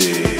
Yeah.